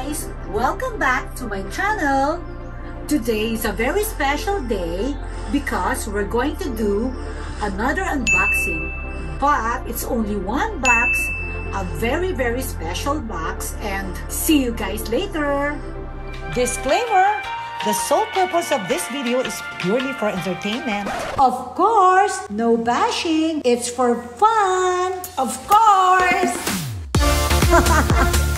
guys! Welcome back to my channel! Today is a very special day because we're going to do another unboxing. But it's only one box, a very very special box and see you guys later! Disclaimer! The sole purpose of this video is purely for entertainment. Of course, no bashing. It's for fun. Of course.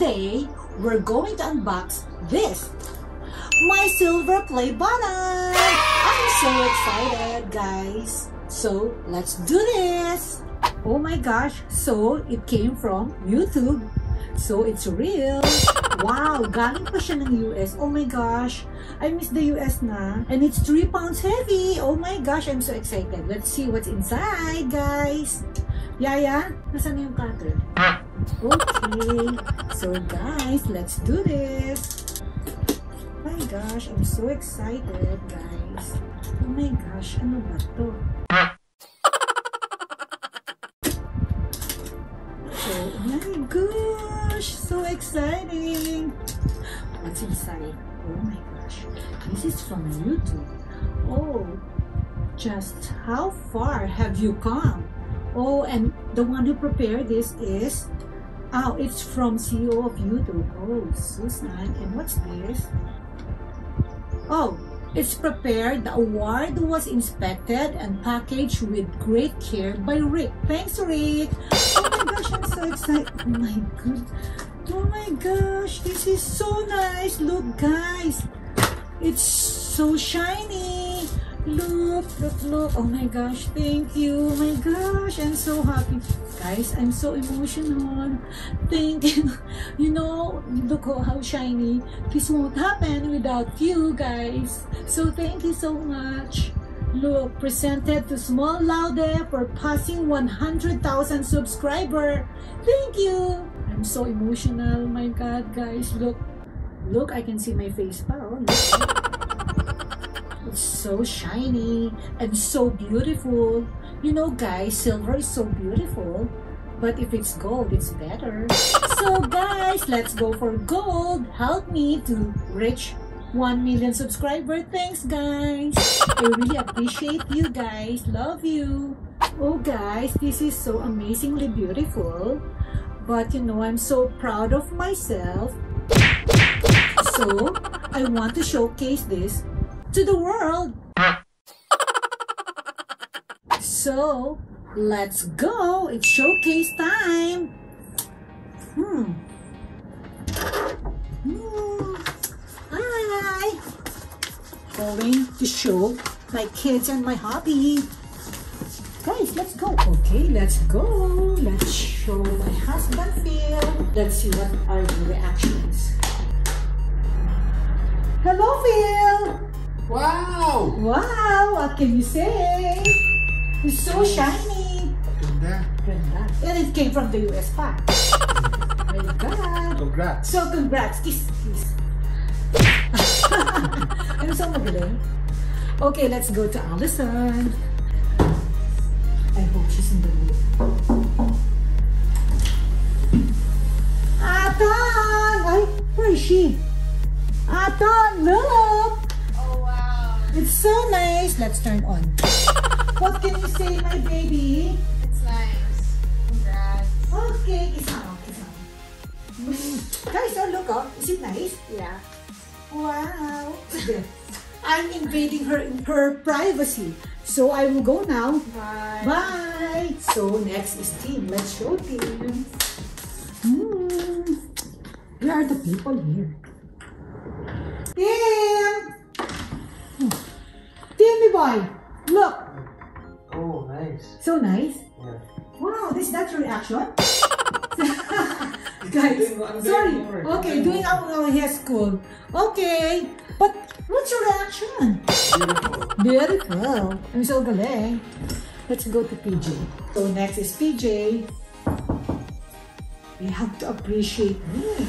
Today, we're going to unbox this. My silver play button! I'm so excited, guys. So, let's do this! Oh my gosh, so it came from YouTube. So, it's real. Wow, galing pa siya ng US. Oh my gosh, I miss the US na. And it's 3 pounds heavy. Oh my gosh, I'm so excited. Let's see what's inside, guys. Yaya, nasaan na yung cutter? Okay, so guys, let's do this. My gosh, I'm so excited, guys. Oh my gosh, ano ba to? Oh my gosh, so exciting. What's inside? Oh my gosh, this is from YouTube. Oh, just how far have you come? Oh, and the one who prepared this is, oh, it's from CEO of YouTube. Oh, Susan. And what's this? Oh, it's prepared. The award was inspected and packaged with great care by Rick. Thanks, Rick. Oh my gosh, I'm so excited. Oh my god. Oh my gosh, this is so nice. Look, guys. It's so shiny. Look, look, look. Oh my gosh, thank you. Oh my gosh, I'm so happy. Guys, I'm so emotional. Thank you. You know, look oh, how shiny. This won't happen without you guys. So thank you so much. Look, presented to Small Laude for passing 100,000 subscriber. Thank you. I'm so emotional. My God, guys, look. Look, I can see my face. Oh. It's so shiny and so beautiful. You know guys, silver is so beautiful. But if it's gold, it's better. So guys, let's go for gold. Help me to reach 1 million subscriber. Thanks guys. I really appreciate you guys. Love you. Oh guys, this is so amazingly beautiful. But you know, I'm so proud of myself. So, I want to showcase this to the world. So, let's go. It's showcase time. Hmm. Hmm. Hi. Going to show my kids and my hobby. Guys, let's go. Okay, let's go. Let's show my husband Phil. Let's see what are the reactions. Hello, Phil. Wow! Wow! What can you say? It's so shiny. Ganda. Ganda. And it came from the US pa. My God. Congrats. So congrats. Kiss, kiss. I'm so magaling. Okay, let's go to Allison. I hope she's in the mood. Atan! Ay, where is she? Atan, look! It's so nice. Let's turn on. what can you say, my baby? it's nice. Congrats. Okay, kiss mo, kiss mo. Mm. Guys, oh look, oh. Is it nice? Yeah. Wow. I'm invading her in her privacy. So I will go now. Bye. Bye. So next is team. Let's show team. Hmm. Where are the people here? Tim! Timmy boy, look. Oh, nice. So nice. Yeah. Wow, this that's your reaction? Guys, doing- I'm doing sorry. Okay, doing our our hair school. Okay, but what's your reaction? Beautiful. Beautiful. I'm so galing. Let's go to PJ. So next is PJ. We have to appreciate me.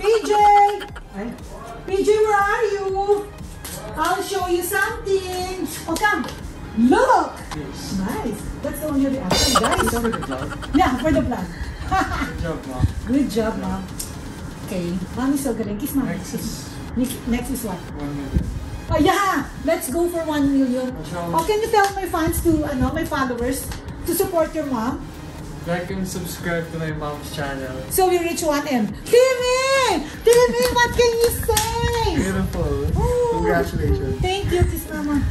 PJ! PJ, where are you? I'll show you something. Oh, come. Look! Nice. That's the only reaction, guys. The vlog. Yeah, for the vlog. Good job, mom. Good job, mom. Okay. Mom is so good. Kiss mom. Next is Next, is what? one minute. Oh, yeah! Let's go for 1 million. Oh, can you tell my fans to, ano, my followers, to support your mom? Like and subscribe to my mom's channel. So we reach 1M. Timmy! Timmy, what can you say? Beautiful. Oh. Congratulations. Thank you, Kiss Mama.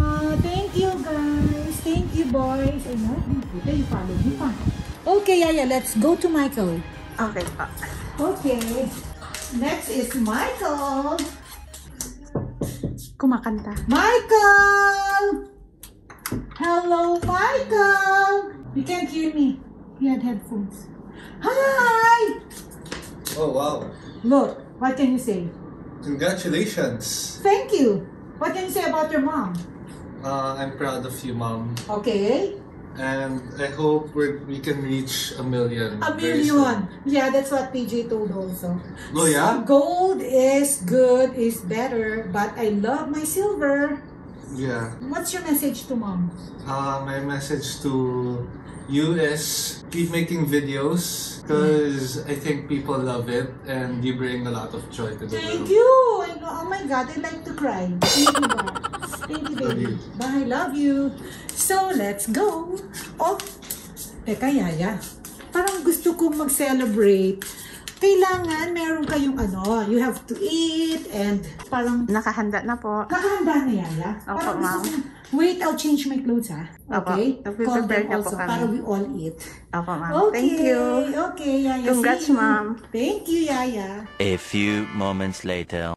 Ah, thank you, guys. Thank you, boys. Ay, no, buti you follow me pa. Okay, Yaya, let's go to Michael. Okay pa. Okay. Next is Michael. Kumakanta. Michael! Hello, Michael! You can't hear me. He had headphones. Hi! Oh wow! Look, what can you say? Congratulations! Thank you. What can you say about your mom? Uh, I'm proud of you, mom, Okay. and I hope we can reach a million. A million. Yeah, that's what PJ told also. Oh yeah? Gold is good, is better, but I love my silver. Yeah. What's your message to mom? Uh, my message to you is keep making videos because I think people love it and you bring a lot of joy to the Thank world. you. I know. Oh my God, I like to cry. Thank you, Dad. Thank you, Love baby. you. Bye, love you. So, let's go. Oh, teka, Yaya. Parang gusto kong mag-celebrate. Kailangan meron kayong ano, you have to eat and parang Nakahanda na po. Nakahanda na Yaya? Opo, ma'am. Wait, I'll change my clothes ha. Opo. Okay? Call Nagpe-prepare them po also kami. para we all eat. Opo, ma'am. Okay. Thank you. Okay, Yaya. Congrats, ma'am. Thank you, Yaya. A few moments later.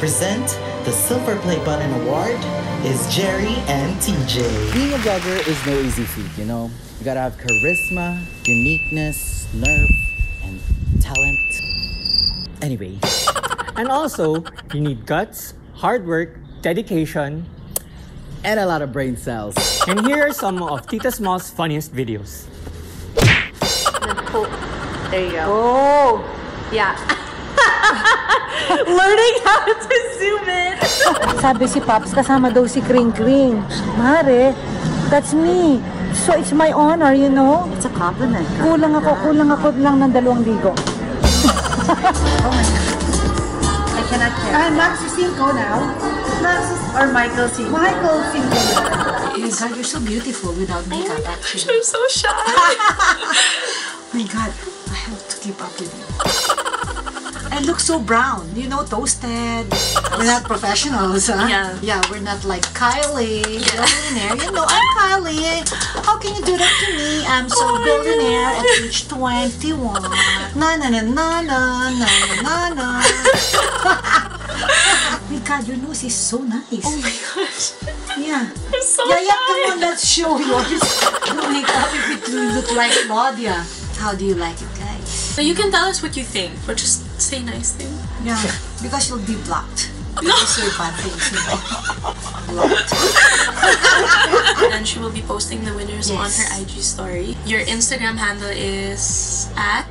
Present the Silver Play Button Award is Jerry and TJ. Being a vlogger is no easy feat, you know? You gotta have charisma, uniqueness, nerve, and talent. Anyway, And also, you need guts, hard work, dedication, and a lot of brain cells. and here are some of Tita Small's funniest videos. Oh, there you go. Oh! Yeah. Learning how to zoom in. Sabi si Pops, kasama daw si Kring Kring. Mare, that's me. So it's my honor, you know? It's a compliment. Kulang ako, kulang ako lang ng dalawang ligo. I cannot hear. And Max Cinco now. Max or Michael Cinco. Michael Cinco now. God, you're so beautiful without makeup, actually. I'm so shy. my God, I have to keep up with you. I look so brown, you know, toasted. We're not professionals, huh? Yeah. Yeah, we're not like Kylie, billionaire. You know, I'm Kylie. How can you do that to me? I'm so Oh billionaire at age 21. Na na na na na na na na. my God, your nose is so nice. Oh my gosh. Yeah. I'm so Yeah, yeah, come shy. on, let's show yours. Your makeup if it look like Claudia. How do you like it? So you can tell us what you think, but just say nice thing. Yeah, because you'll be blocked. Because you're bad things. Blocked. And she will be posting the winners on her IG story. Your Instagram handle is at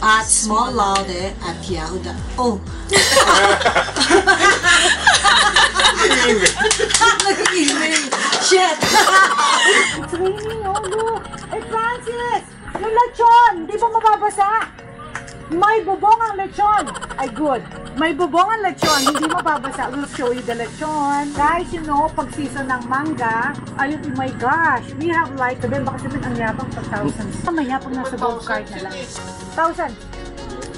At small laude at yahoo. dot- Oh. Nag-email. Shit. It's raining, oh look! Hey Francis! Yung lechon! Di ba mababasa? May bubong ang lechon! Ay good! May bubong ang lechon, hindi mababasa. We'll show you the lechon. Guys, you know, pag season ng mangga, ayun, oh my gosh, we have like, sabihin baka sabihin ang yabang pag thousands. Mamaya pag nasa gold card na lang. Thousand.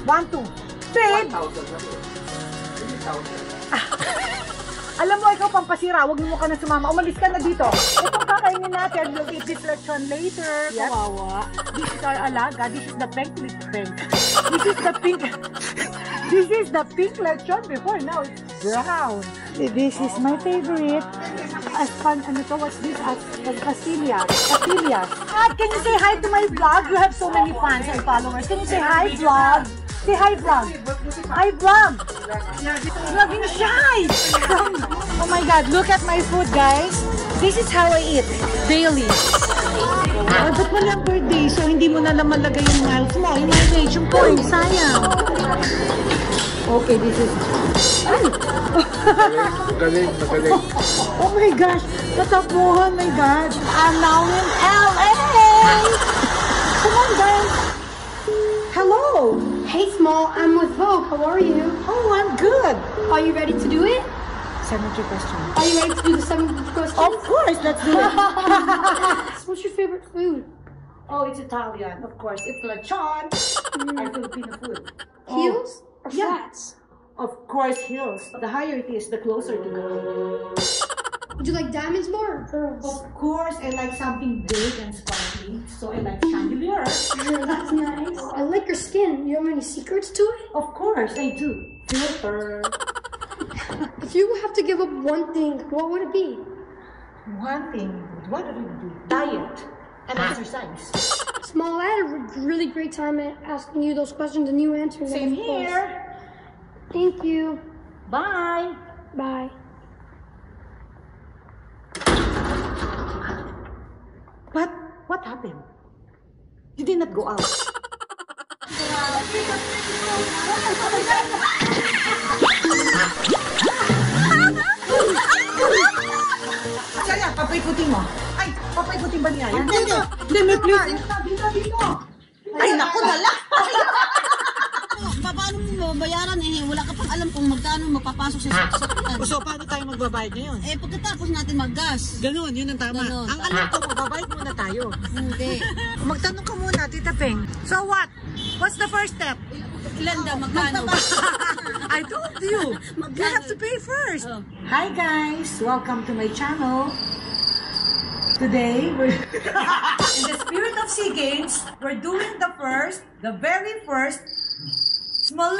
One, two. Babe! Alam mo, ikaw pampasira. Huwag mo ka na sumama. Umalis ka na dito. Itong kakainin natin. We'll eat this lechon later. Kawawa. This is our alaga. This is the pink pink. This is the pink. This is the pink lechon before. Now it's brown. This is my favorite. As fun, ano to? What's this? As, as Castilla. Castilla. Ah, can you say hi to my vlog? You have so many fans and followers. Can you say hi, vlog? Say hi, vlog. Hi, vlog. Vlogging shy. oh my God, look at my food, guys. This is how I eat daily. Oh, ba't walang birthday? So, hindi mo na lang malagay yung miles mo. Yung mileage, yung points, sayang. Okay, this is... Ay! Magaling, magaling. Oh my gosh! Natapuhan, my God! I'm now in LA! Come on, guys! Hello! Hey, Small, I'm with Hope. How are you? Oh, I'm good. Are you ready to do it? Cemetery question. Are you ready to do the seven questions? Of course, let's do it. What's your favorite food? oh, it's Italian, of course. It's lechon. Our mm. Filipino food. Heels or yeah. flats? Of course, heels. The higher it is, the closer to go. Would you like diamonds more or pearls? Of course, I like something big and sparkly, so I like chandelier. That's nice. I like your skin. You have any secrets to it? Of course, I do. Filter. If you have to give up one thing, what would it be? One thing, what do we do? Diet and exercise. Small, I had a re- really great time at asking you those questions and you answered them. Same of here. Thank you. Bye. Bye. What? What happened? You did not go out. Kaya, papaikutin mo. Ay, papaikutin ba niya? Yan? Hindi, hindi, may please. Dito, dito. Ay, naku, nala. Paano mo babayaran eh? Wala ka pang alam kung magkano mapapasok sa sasakyan. So, paano tayo magbabayad ngayon? Eh, pagkatapos natin maggas. Ganun, yun ang tama. Ganun. Ang alam ko, magbabayad muna tayo. Hindi. Magtanong ka muna, Tita Peng. So what? What's the first step? Ilan daw, magkano? I told you. You have to pay first. Hi guys, welcome to my channel. Today, we're in the spirit of SEA Games, we're doing the first, the very first small.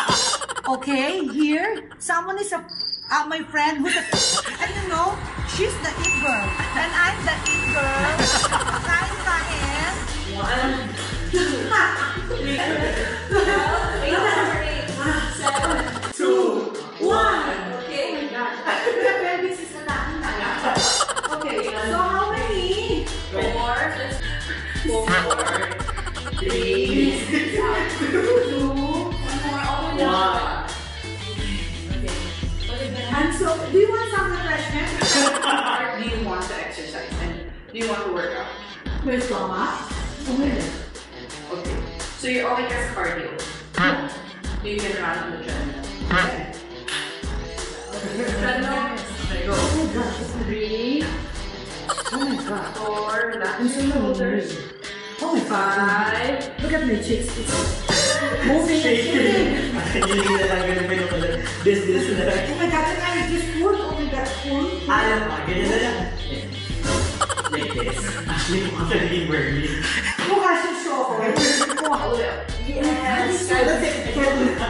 okay, here someone is a uh, my friend who's a, and you know she's the it girl and I'm the it girl. Kain kain. Okay,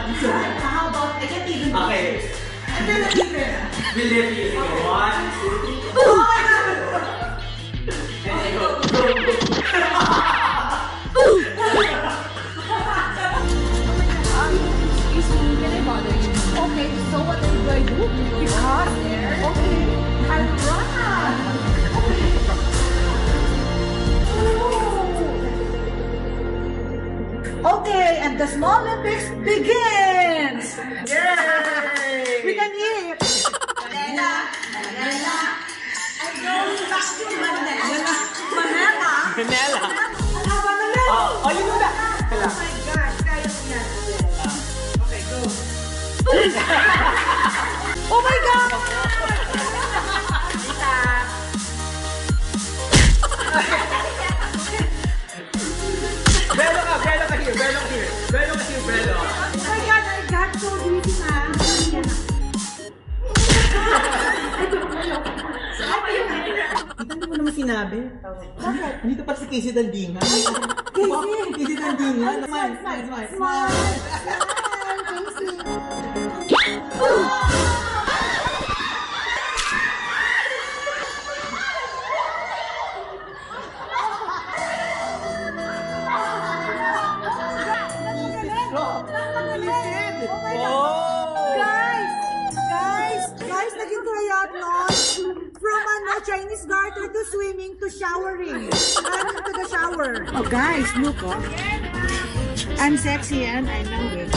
How about, I can't even. Okay. We'll let you. Sige, one, two, three. Okay, and the small Olympics begins! Yay! we can eat! Manila, Manila, I go back to Manila. Manila? Manila. Sinabi. Bakit? Dito pa si Casey Dandinga. Casey! Casey Dandinga. Smile, smile, smile. Smile! Guys! Swimming to showering. Running to the shower. Oh, guys, look, oh. I'm sexy and I know it.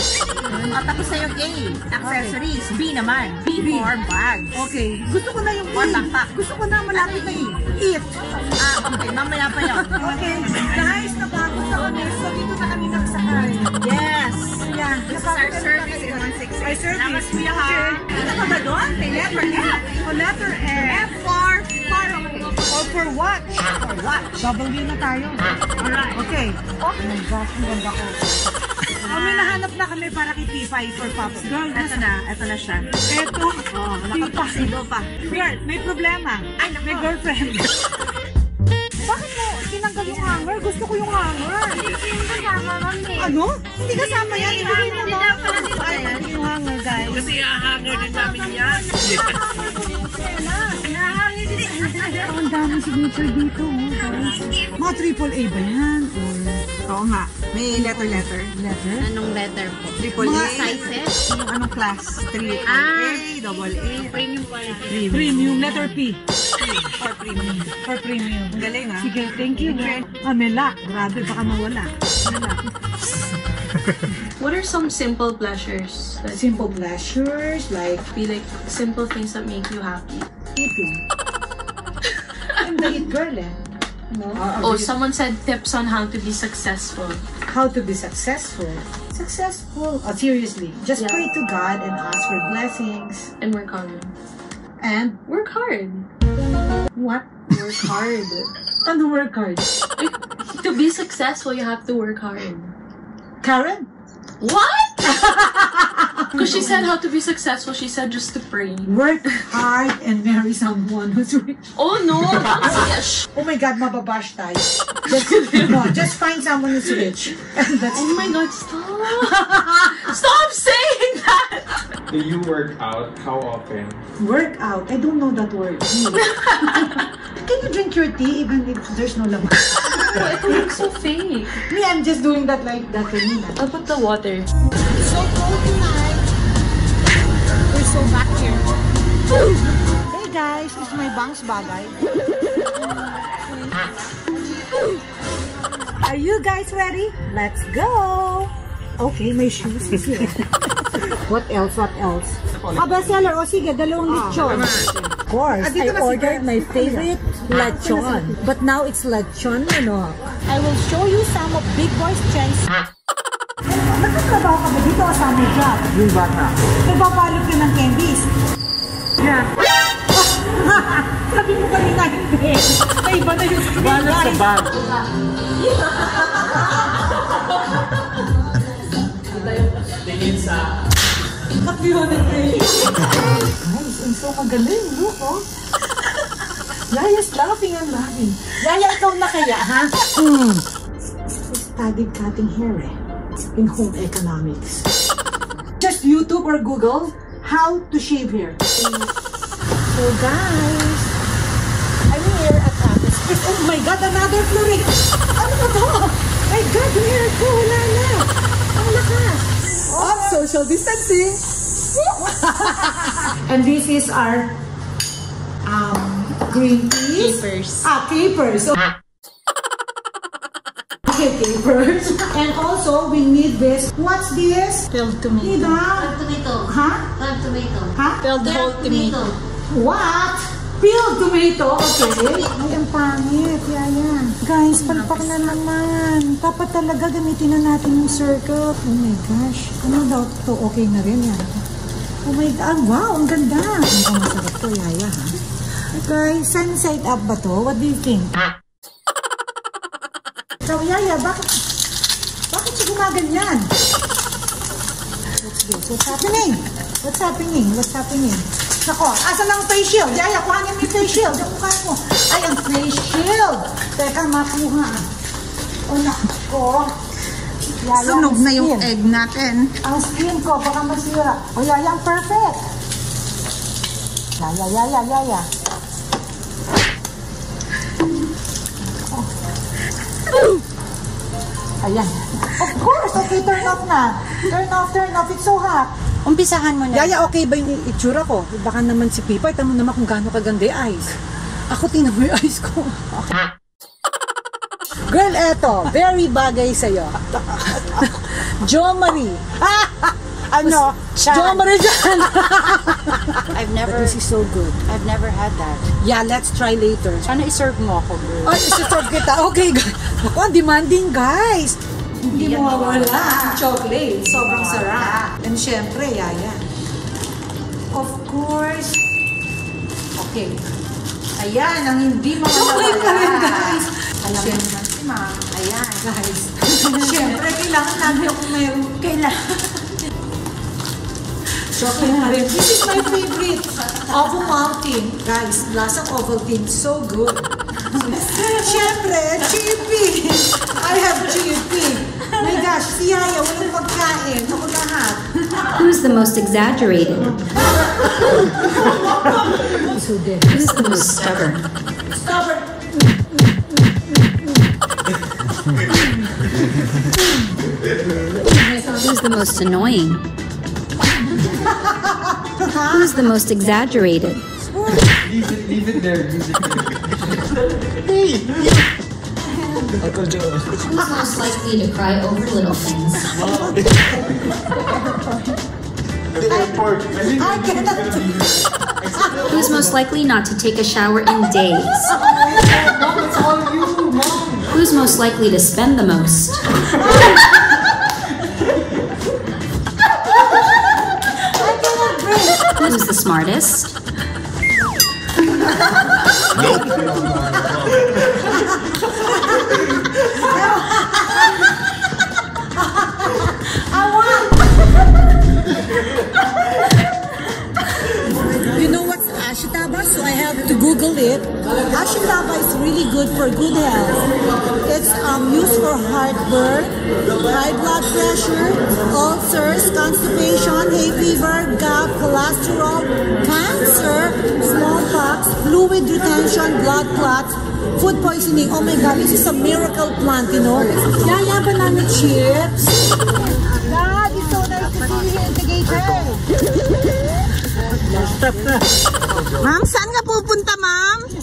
O, tapos na yung A. Accessories. B naman. B for bags. Okay. Gusto ko na yung Or backpack. Gusto ko na malapit na E. Ah, okay. Mamaya pa yun. Okay. Guys, napagod na kami. So, dito na kami nagsakay. Yes. Yeah. This is our service in 168. Our service. Salamat, Kuya, ha? Okay. Ano pa ba doon? Letter F. O letter F. F. Or for what? For what? W na tayo. Alright. Okay. Oh my gosh, ang ganda ko. Oh, may nahanap na kami para kay P5 for Pops. Girl, Ito na. Ito na siya. Eto. Oh, Nakapasido pa. Girl, may problema. Ay. May girlfriend. Bakit mo tinanggal yung hanger? Gusto ko yung hanger. Hindi ko yung kasama, mami. Ano? Hindi kasama yan. Ibigay mo Hindi na. pala dito Ay, yan. yung hanger, guys. Kasi hahanger din namin yan. Ang daming signature dito, oh, guys. Mga triple A ba yan? Or Oo nga. May letter-letter. letter? Anong letter po? Triple Mga A. sizes? Yung anong class? 3 Ah. A, double A. Premium quality. Premium, letter P. For premium. For premium. Ang galing, ah. Sige, thank you. Ah, may lock. Grabe, baka mawala. What are some simple pleasures that Simple pleasures like be like simple things that make you happy? eating. I'm girl eh. No? Oh, someone said tips on how to be successful. How to be successful. Successful. Oh, seriously. Just Yeah. pray to God and ask for blessings. And work hard. And Work hard. what? Work hard. Ano work hard? To be successful, you have to work hard. Karen? What? Because she said how to be successful, she said just to pray. Work hard and marry someone who's rich. Oh no! That's Oh my God, mababash tayo. Just, no, just find someone who's rich. And that's Oh my god, stop! stop saying that! Do you work out? How often? work out. I don't know that word. Can you drink your tea even if there's no laman? it looks so fake. Me, I'm just doing that like that kanina. I'll put the water. So cold tonight. We're so back here. Hey guys, it's my bangs bagay. Are you guys ready? Let's go! Okay, my shoes is here. what else? What else? Ah, bestseller. O oh, sige, dalawang ah, lechon. Of course, ah, I ordered my favorite ah, lechon. But now it's lechon, ano. I will show you some of Big Boy's trends. Nagtatrabaho ka ba dito o summer job? Yung bata. Nagpapalot ka ng candies? Yeah. Sabi mo kanina hindi. Ay, iba na yung Balot sa bag. Tingin sa... Kapyonan kayo. Guys, ang so kagaling. Look, oh. Yaya's laughing and laughing. Yaya, ikaw na kaya, ha? Hmm. Studied cutting hair, eh. In home economics. Just YouTube or Google how to shave hair. So, guys, I'm here at Atlas. Oh my God, another flurry. Ano ba to? My God, yung hair ko, wala na. Ang lakas. Oh, social distancing. and this is our um, green peas. Capers. Ah, capers. So, okay, capers. And also, we need this. What's this? Filled tomato. Diba? Tomato. Huh? Crab tomato. Huh? Filled whole tomato. What? Peeled tomato, okay. Ay, ang pangit. Yaya. Guys, palpak na naman. Dapat talaga gamitin na natin yung circle. Oh my gosh. Ano daw to? Okay na rin yan. Oh my God. Wow, ang ganda. Ang masarap to, Yaya, ha? Guys, sun side up ba to? What do you think? So, Yaya, bakit, bakit siya gumaganyan? What's this? What's happening? What's happening? What's happening? Nako, asan ang face shield? Yaya, kuhanin mo yung face shield. Yung mukha mo. Ay, ang face shield. Teka, makuha. O, nako. Yaya, Sunog ang na yung egg natin. Ang skin ko, baka masira. O, Yaya, ang perfect. Yaya, Yaya, Yaya. Ayan. Of course, okay, turn off na. Turn off, turn off. It's so hot. Umpisahan mo na. Yaya, okay ba yung itsura ko? Baka naman si Pipa, ito mo naman kung gaano kaganda yung eyes. Ako, tingnan mo yung eyes ko. Girl, eto, very bagay sa'yo. Jo Marie. Ano? Jo Marie dyan. I've never, This is so good. I've never had that. Yeah, let's try later. Sana iserve mo ako, girl. Ay, isi-serve kita. Okay, guys. Ako, ang demanding, guys. Hindi mo mawala. Chocolate. Sobrang sarap. And syempre, Yaya. Of course. Okay. Ayan, ang hindi mawawala. Chocolate pa rin, guys. Alam mo naman si Ma'am. Ayan, guys. syempre, kailangan namin kung mayroon. Kailangan. Chocolate rin. This is my favorite. Ovaltine. Guys, lasang Ovaltine. So good. Syempre, chippy. I have chippy. My gosh, si Yaya, walang pagkain. Ako lahat. Who's the most exaggerated? Who's the most stubborn? Stubborn. Who's the most annoying? Who's the most exaggerated? Leave it, leave it there. Leave it Who's most likely to cry over little things? Who's most likely not to take a shower in days? Who's most likely to spend the most? Who's the smartest? You know what's ashitaba? Uh, so I have to Google it. Ashitaba is really good for good health. It's um, used for heartburn, high blood pressure, ulcers, constipation, hay fever, gout, cholesterol, cancer, smallpox, fluid retention, blood clots, food poisoning. Oh my God, this is a miracle plant, you know. Yaya banana chips. God, it's so nice to see you integrated. Ma'am, saan ka pupunta, ma'am?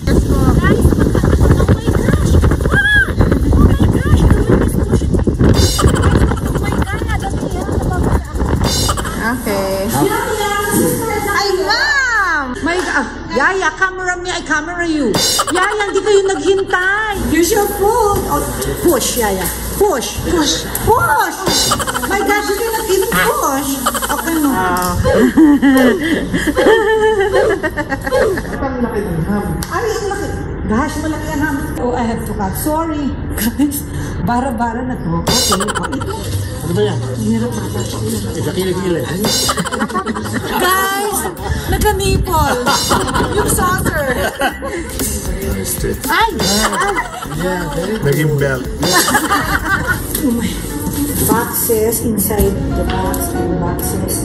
Yaya, camera me, I camera you. Yaya, hindi kayo naghintay. Here's your food. Oh, push, Yaya. Push. Push. Push! My gosh, you cannot even push. Okay, no. Ay, ang laki. Gosh, malaki ang ham. Oh, I have to cut. Sorry. Guys, bara-bara na to. Okay. Oh, ito. Ano ba yan? Hirap ata siya. Sa kilig-kilig. Guys, nagka-nipple. Yung saucer. Ay! Naging belt. boxes inside the box and boxes.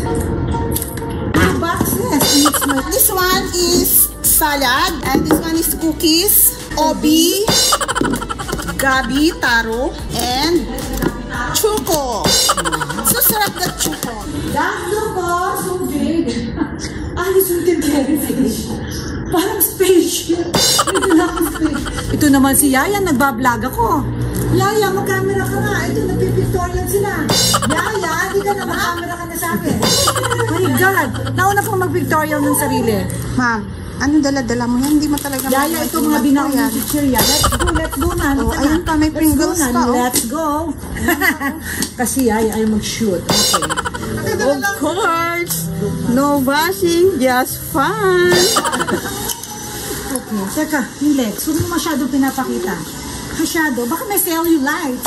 Boxes. And it's my, This one is salad, and this one is cookies, obi, gabi, taro, and chuko. So sarap na chuko. that's carry fish. Parang spaceship. Ito naman si Yaya, nagbablog ako. Yaya, mag-camera ka nga. Ito, nagpipictorial sila. Yaya, hindi ka na mag-camera ka na sa akin. My God. Nauna pong mag-pictorial ng sarili. Ma'am, ano dala-dala mo yan? Hindi mo talaga Yaya, ito mga binaon ng picture yan. Let's go, let's go na. Oh, ayun pa, may Pringles pa, oh. Let's go. Kasi Yaya ay mag-shoot. Okay. Of course. No bashing, just fun. Okay, teka, legs. Huwag mo masyado pinapakita. Masyado, baka may cellulite.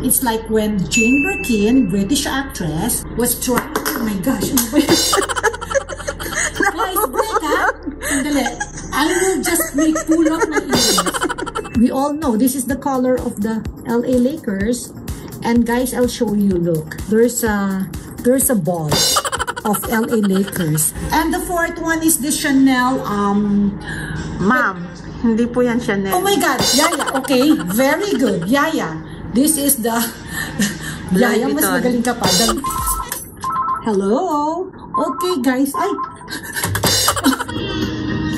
It's like when Jane Birkin, British actress, was trying... Oh my gosh, ano ba yun? Guys, British Sandali. I will just make pull up my ears. We all know this is the color of the LA Lakers. And guys, I'll show you. Look, there's a there's a ball of LA Lakers. And the fourth one is the Chanel um Ma'am, hindi po yan Chanel. Oh my God, Yaya. Okay, very good. Yaya. This is the... Yaya, mas magaling ka pa. The- Hello? Okay, guys. Ay,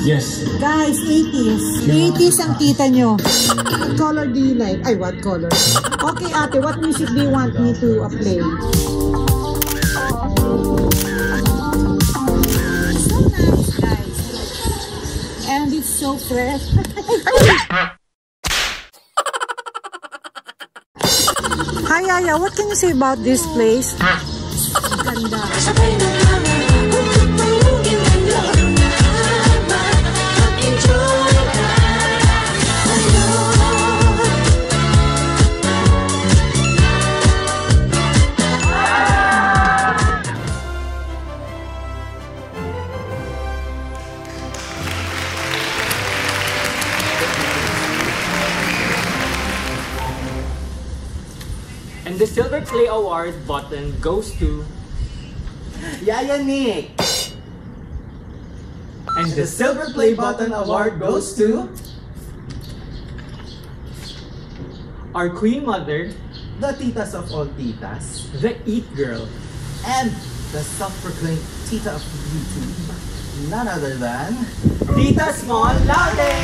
Yes. guys, 80s. 80s ang kita nyo. What color do you like? Ay, what color? Okay, ate, what music do you want me to uh, play? It's so fresh. Hi, Yaya. What can you say about this place? Ganda. Silver Play Award button goes to Yaya Nick. And the Silver Play Button Award goes to our Queen Mother, The titas of all titas. the Eat Girl. And the self-proclaimed tita of YouTube. None other than... Tita Small Laude!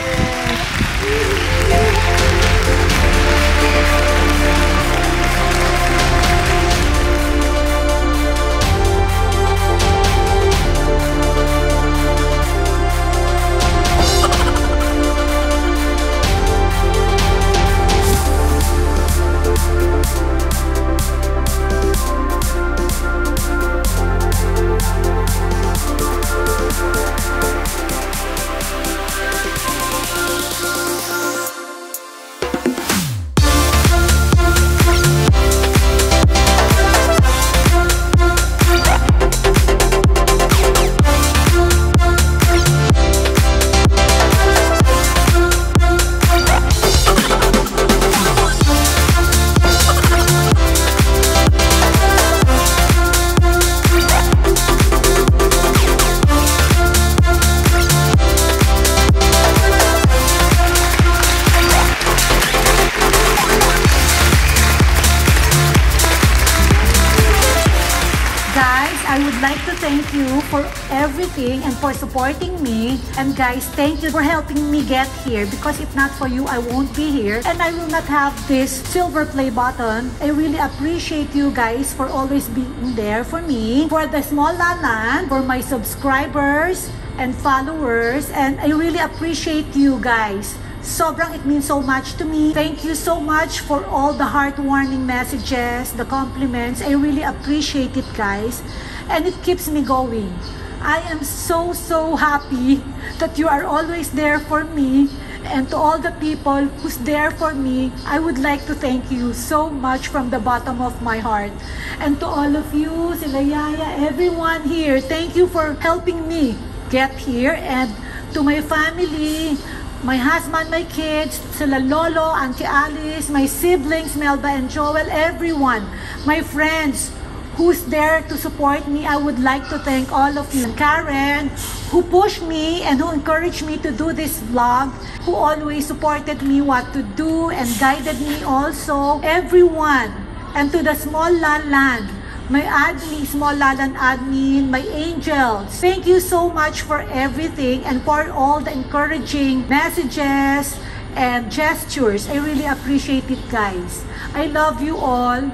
Guys, I would like to thank you for everything and for supporting me. And guys, thank you for helping me get here because if not for you, I won't be here. And I will not have this silver play button. I really appreciate you guys for always being there for me, for the small lalan, for my subscribers and followers. And I really appreciate you guys. Sobrang it means so much to me. Thank you so much for all the heart-warming messages, the compliments. I really appreciate it, guys. And it keeps me going. I am so, so happy that you are always there for me. And to all the people who's there for me, I would like to thank you so much from the bottom of my heart. And to all of you, sila Yaya, everyone here, thank you for helping me get here. And to my family, my husband, my kids, sila Lolo, Auntie Alice, my siblings, Melba and Joel, everyone, my friends who's there to support me. I would like to thank all of you. Karen, who pushed me and who encouraged me to do this vlog, who always supported me what to do and guided me also. Everyone, and to the small land land, my admin, small lalan admin, my angels. Thank you so much for everything and for all the encouraging messages and gestures. I really appreciate it, guys. I love you all.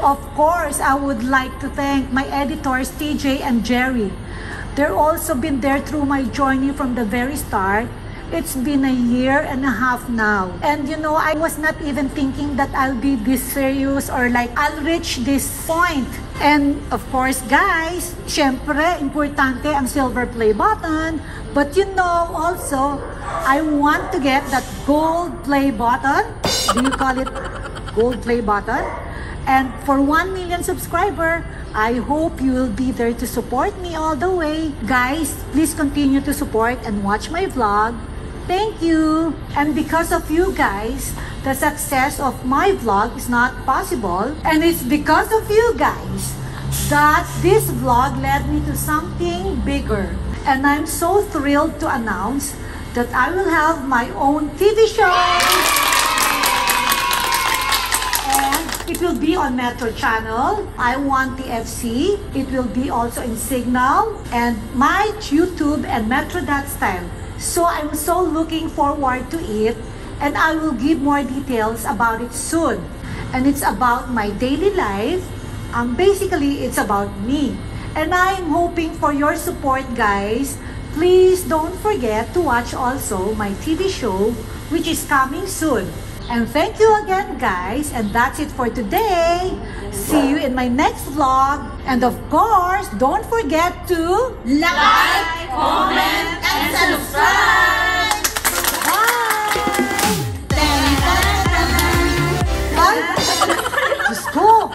Of course, I would like to thank my editors, TJ and Jerry. They're also been there through my journey from the very start. It's been a year and a half now. And you know, I was not even thinking that I'll be this serious or like I'll reach this point. And of course, guys, syempre, importante ang silver play button. But you know, also, I want to get that gold play button. Do you call it gold play button? And for 1 million subscriber, I hope you will be there to support me all the way. Guys, please continue to support and watch my vlog. Thank you! And because of you guys, the success of my vlog is not possible. And it's because of you guys that this vlog led me to something bigger. And I'm so thrilled to announce that I will have my own TV show. And it will be on Metro Channel. I want the FC. It will be also in Signal and my YouTube and Metro.style. So I'm so looking forward to it and I will give more details about it soon. And it's about my daily life. Um, basically, it's about me. And I'm hoping for your support, guys. Please don't forget to watch also my TV show, which is coming soon. And thank you again, guys. And that's it for today. See you in my next vlog. And of course, don't forget to Like, comment, and subscribe! Diyos ko!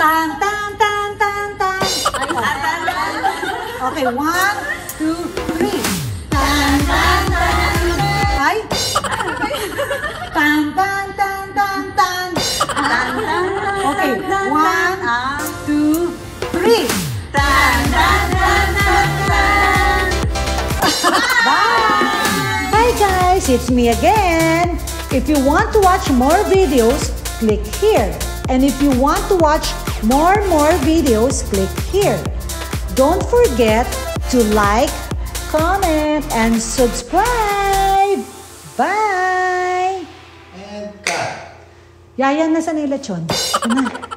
Tan, tan, tan, tan, tan. Okay, one, it's me again. If you want to watch more videos, click here. And if you want to watch more more videos, click here. Don't forget to like, comment, and subscribe. Bye! And cut. Yaya, nasa nila, Chon? Na.